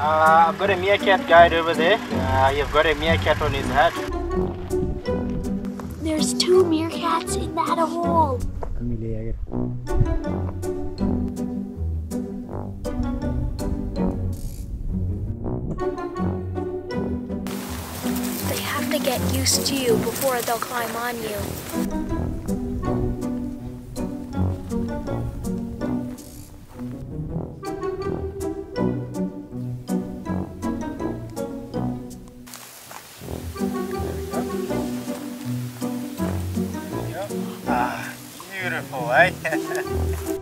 Uh, I've got a meerkat guide over there. Uh, you've got a meerkat on his head. There's two meerkats in that hole. They have to get used to you before they'll climb on you. Beautiful, eh?